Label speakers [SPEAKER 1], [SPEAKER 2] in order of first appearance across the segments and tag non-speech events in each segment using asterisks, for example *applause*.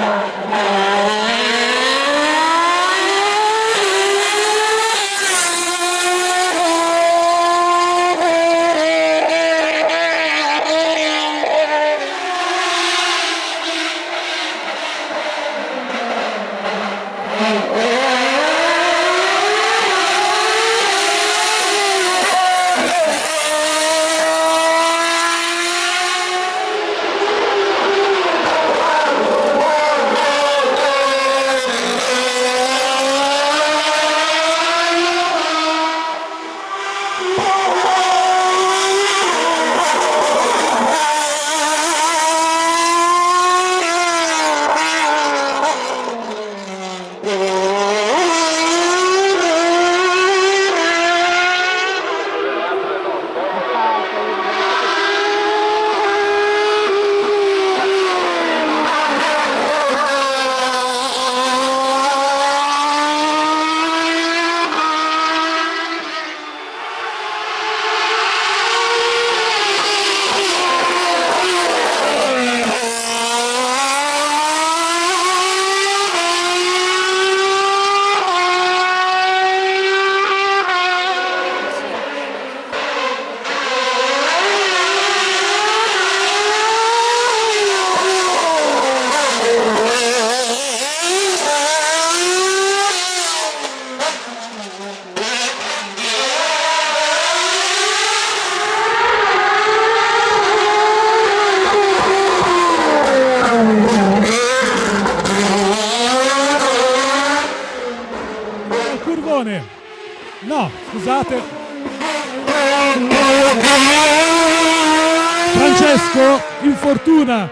[SPEAKER 1] Yeah. infortuna.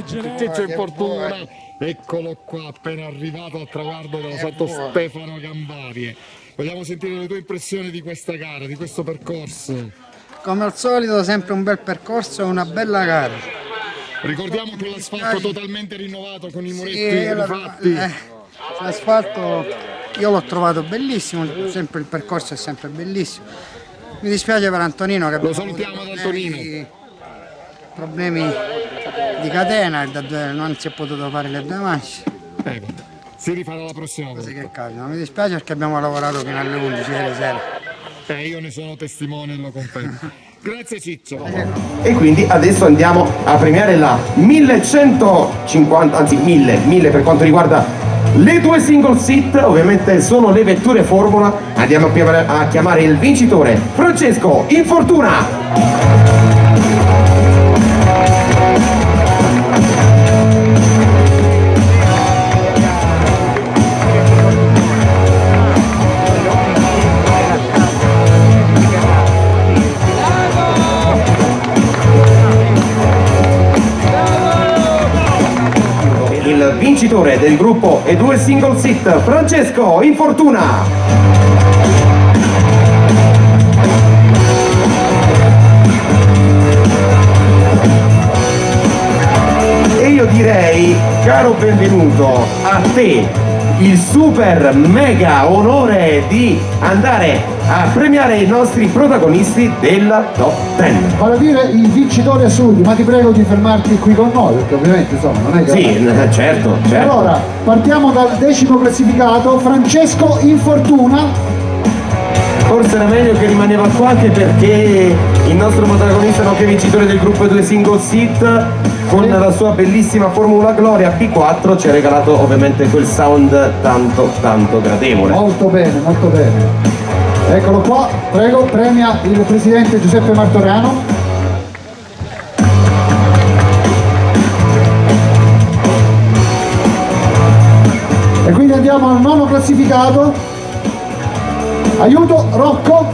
[SPEAKER 1] Infortuna.
[SPEAKER 2] Ciccio Infortuna, eccolo qua, appena arrivato al traguardo della Santo Stefano Gambarie. Vogliamo sentire le tue impressioni di questa gara, di questo percorso?
[SPEAKER 3] Come al solito sempre un bel percorso e una bella gara.
[SPEAKER 2] Ricordiamo che l'asfalto totalmente rinnovato con i muretti
[SPEAKER 3] Sì,
[SPEAKER 2] rifatti.
[SPEAKER 3] eh, l'asfalto io l'ho trovato bellissimo, sempre il percorso è sempre bellissimo. Mi dispiace per Antonino che abbiamo
[SPEAKER 2] salutiamo ad Antonino.
[SPEAKER 3] Problemi di catena, e da due- non si è potuto fare le due manche.
[SPEAKER 2] Eh, si rifarà la prossima volta.
[SPEAKER 3] che capitano. Mi dispiace perché abbiamo lavorato fino alle 11 ieri sera.
[SPEAKER 2] Eh, io ne sono testimone e lo confermo. *laughs* Grazie Ciccio.
[SPEAKER 4] E quindi adesso andiamo a premiare la 1150, anzi 1000, 1000 per quanto riguarda le due single seat, ovviamente sono le vetture Formula. Andiamo a chiamare, a chiamare il vincitore, Francesco Infortuna. Vincitore del gruppo e due single seat, Francesco Infortuna. Caro benvenuto a te, il super mega onore di andare a premiare i nostri protagonisti della top 10.
[SPEAKER 5] Vale a dire i vincitori assoluti, ma ti prego di fermarti qui con noi, perché ovviamente insomma non è che...
[SPEAKER 4] Sì, *laughs* certo, certo.
[SPEAKER 5] Allora, partiamo dal decimo classificato, Francesco Infortuna,
[SPEAKER 4] Forse era meglio che rimaneva qua anche perché il nostro protagonista nonché vincitore del gruppo 2 single seat con la sua bellissima Formula Gloria P4 ci ha regalato ovviamente quel sound tanto tanto gradevole.
[SPEAKER 5] molto bene, molto bene. Eccolo qua, prego, premia il presidente Giuseppe Martoriano. E quindi andiamo al nono classificato. Aiuto, Rocco,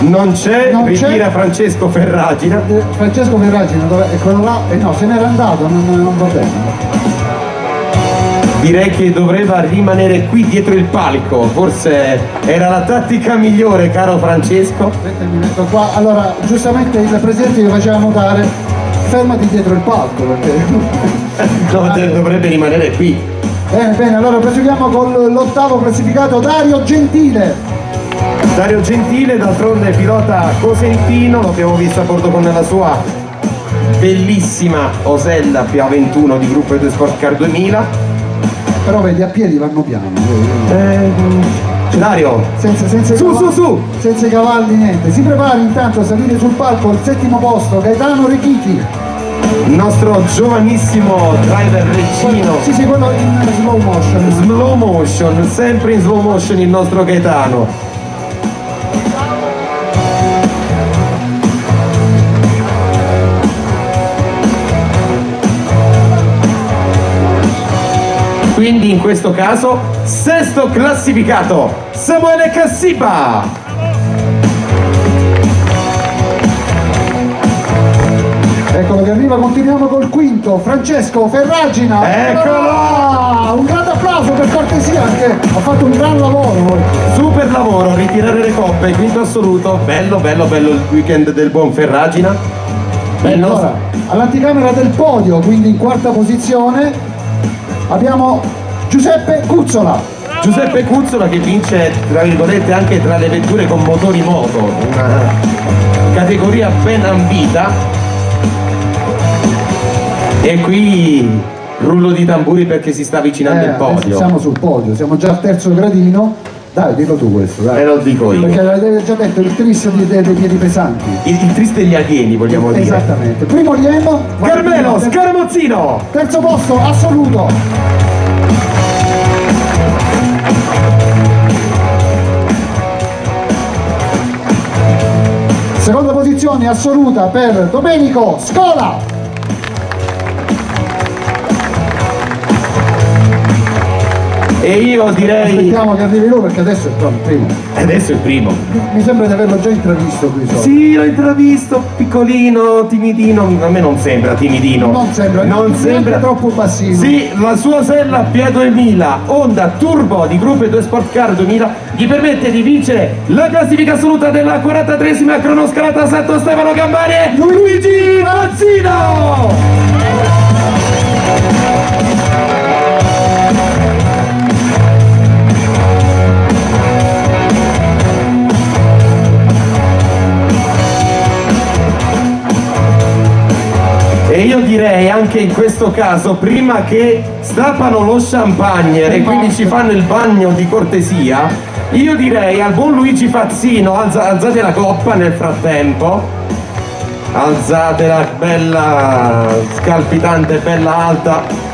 [SPEAKER 4] Non c'è,
[SPEAKER 5] Non
[SPEAKER 4] ritira Francesco Ferragina.
[SPEAKER 5] eh, Francesco Ferragina, dove è quello là? Eh no, se n'era andato, non, non va bene.
[SPEAKER 4] Direi che doveva rimanere qui dietro il palco, forse era la tattica migliore caro Francesco.
[SPEAKER 5] Allora, giustamente il presidente mi faceva notare, fermati dietro il palco perché. *laughs*
[SPEAKER 4] No, de- dovrebbe rimanere qui.
[SPEAKER 5] Bene, bene, allora proseguiamo con l'ottavo classificato Dario Gentile.
[SPEAKER 4] Dario Gentile, d'altronde pilota cosentino, lo abbiamo visto a bordo con la sua bellissima Osella PA21 di gruppo 2 Sport Car 2000.
[SPEAKER 5] Però vedi, a piedi vanno piano.
[SPEAKER 4] Eh, Dario,
[SPEAKER 5] Senza, senza,
[SPEAKER 4] Su,
[SPEAKER 5] cavalli,
[SPEAKER 4] su, su.
[SPEAKER 5] senza i cavalli niente. Si prepara intanto a salire sul palco il settimo posto, Gaetano Rechiti.
[SPEAKER 4] Il nostro giovanissimo driver Reggino.
[SPEAKER 5] Sì, sì, quello in slow motion.
[SPEAKER 4] Slow motion, sempre in slow motion il nostro Gaetano. Quindi in questo caso sesto classificato Samuele Cassipa.
[SPEAKER 5] Eccolo che arriva, continuiamo col quinto, Francesco Ferragina.
[SPEAKER 4] Eccolo!
[SPEAKER 5] Un grande applauso per cortesia perché ha fatto un gran lavoro.
[SPEAKER 4] Super lavoro, ritirare le coppe, quinto assoluto. Bello, bello, bello il weekend del buon Ferragina. Nostro-
[SPEAKER 5] Allora, all'anticamera del podio, quindi in quarta posizione, abbiamo Giuseppe Cuzzola.
[SPEAKER 4] Giuseppe Cuzzola che vince tra virgolette anche tra le vetture con motori moto, una categoria ben ambita. E qui rullo di tamburi perché si sta avvicinando il
[SPEAKER 5] Eh, adesso
[SPEAKER 4] podio.
[SPEAKER 5] siamo sul podio, siamo già al terzo gradino. Dai, dillo tu questo, dai.
[SPEAKER 4] E lo dico io.
[SPEAKER 5] Perché avete già detto il tris di- dei, dei piedi pesanti.
[SPEAKER 4] Il, il triste degli alieni vogliamo dire.
[SPEAKER 5] Esattamente. Primo alieno.
[SPEAKER 4] Carmelo Scaramozzino!
[SPEAKER 5] Terzo posto assoluto. Seconda posizione assoluta per Domenico Scola.
[SPEAKER 4] E io direi...
[SPEAKER 5] Aspettiamo che arrivi lui perché adesso è il primo.
[SPEAKER 4] Adesso è il primo.
[SPEAKER 5] Mi sembra di averlo già intravisto qui sopra.
[SPEAKER 4] Sì, l'ho intravisto, piccolino, timidino, a me non sembra timidino.
[SPEAKER 5] Non sembra,
[SPEAKER 4] non sembra
[SPEAKER 5] troppo bassino.
[SPEAKER 4] Sì, la sua sella Pia 2000, Honda Turbo di Gruppo 2 Sport Car 2000 gli permette di vincere la classifica assoluta della 43esima cronoscalata Santo Stefano Gambari Luigi Mazzino! Anche in questo caso, prima che stappano lo champagne e quindi ci fanno il bagno di cortesia, io direi al buon Luigi Fazzino, alza- alzate la coppa nel frattempo, alzatela bella scalpitante, bella alta.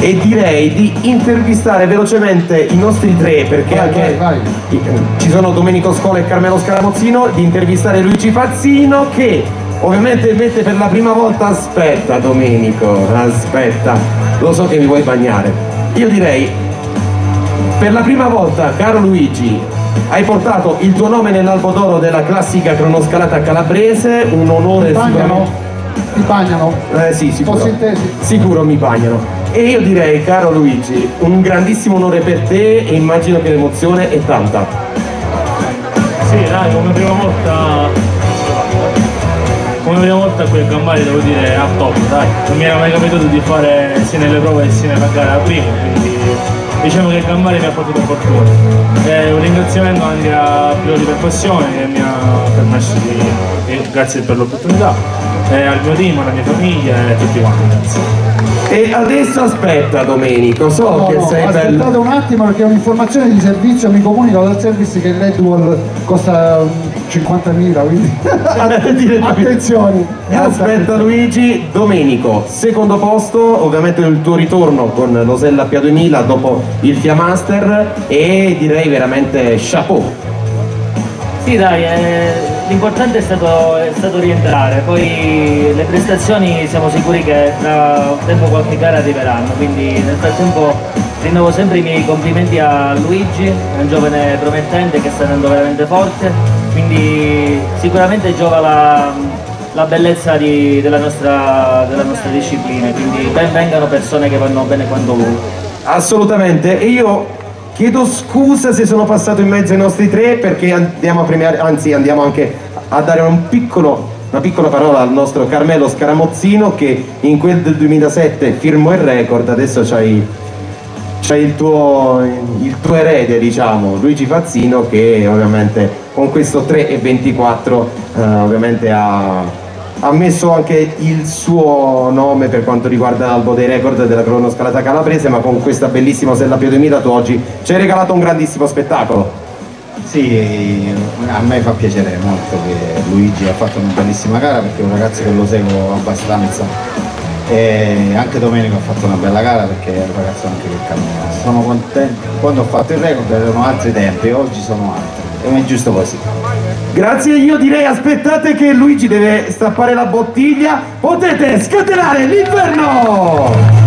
[SPEAKER 4] E direi di intervistare velocemente i nostri tre perché
[SPEAKER 5] Vai,
[SPEAKER 4] anche
[SPEAKER 5] vai,
[SPEAKER 4] i- ci sono Domenico Scola e Carmelo Scaramozzino di intervistare Luigi Fazzino che ovviamente mette per la prima volta aspetta Domenico aspetta lo so che mi vuoi bagnare io direi per la prima volta caro Luigi hai portato il tuo nome nell'albo d'oro della classica cronoscalata calabrese un onore
[SPEAKER 5] Ti bagnano?
[SPEAKER 4] sicuramente
[SPEAKER 5] Ti bagnano?
[SPEAKER 4] eh sì, sicuro. Sicuro mi bagnano. E io direi, caro Luigi, un grandissimo onore per te e immagino che l'emozione è tanta.
[SPEAKER 1] Sì, dai, come prima volta. Come prima volta qui a Gambari devo dire a top, dai. Non mi era mai capitato di fare sia nelle prove sia nella gara prima, quindi diciamo che Gambari mi ha portato fortuna. E un ringraziamento anche a Piloti per Passione che mi ha permesso di. e grazie per l'opportunità. E al mio team, alla mia famiglia e a tutti quanti, grazie.
[SPEAKER 4] E adesso aspetta Domenico, so
[SPEAKER 5] No,
[SPEAKER 4] che
[SPEAKER 5] no,
[SPEAKER 4] sei
[SPEAKER 5] aspettate
[SPEAKER 4] bello.
[SPEAKER 5] un attimo perché un'informazione di servizio, mi comunicano dal service che l'Edwall costa mm, 50.000, quindi attenzione.
[SPEAKER 4] Aspetta Luigi, Domenico, secondo posto, ovviamente il tuo ritorno con l'Osella Pia 2000 dopo il FIA Master e direi veramente chapeau.
[SPEAKER 6] Sì dai, eh, l'importante è stato, è stato rientrare, poi le prestazioni siamo sicuri che tra un tempo qualche gara arriveranno, quindi nel frattempo rinnovo sempre i miei complimenti a Luigi, è un giovane promettente che sta andando veramente forte, quindi sicuramente giova la, la bellezza di- della, nostra, della nostra disciplina, quindi ben vengano persone che vanno bene quanto lui.
[SPEAKER 4] Assolutamente, e io chiedo scusa se sono passato in mezzo ai nostri tre perché andiamo a premiare, anzi andiamo anche a dare un piccolo, una piccola parola al nostro Carmelo Scaramozzino che in quel del 2007 firmò il record, adesso c'hai, c'hai il, tuo, il tuo erede diciamo, Luigi Fazzino che ovviamente con questo 3 e 24 eh, ovviamente ha ha messo anche il suo nome per quanto riguarda l'albo dei record della cronoscalata calabrese, ma con questa bellissima Sella Pio 2000 tu oggi ci hai regalato un grandissimo spettacolo.
[SPEAKER 7] Sì, a me fa piacere molto che Luigi ha fatto una bellissima gara perché è un ragazzo che lo seguo abbastanza e anche Domenico ha fatto una bella gara perché è un ragazzo anche che cammina. Sono contento, quando ho fatto il record erano altri tempi, oggi sono altri è giusto così.
[SPEAKER 4] Grazie, io direi aspettate che Luigi deve stappare la bottiglia, potete scatenare l'inferno!